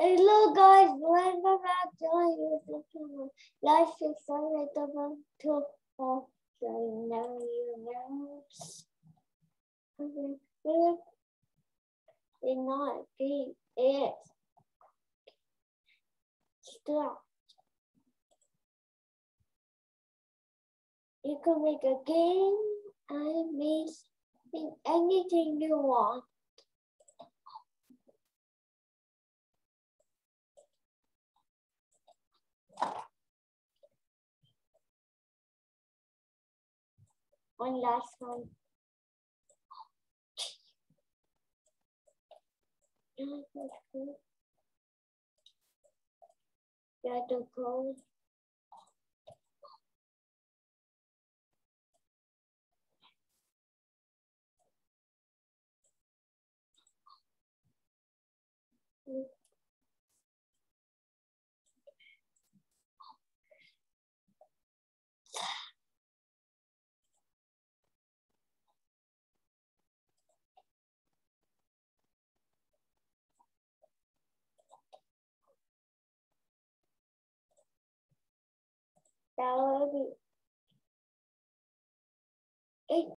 Hello guys, welcome back to my channel. Life is double to off so now you know. Did not be it. Stop. You can make a game and make anything you want. One last one. Got the code. That would be it.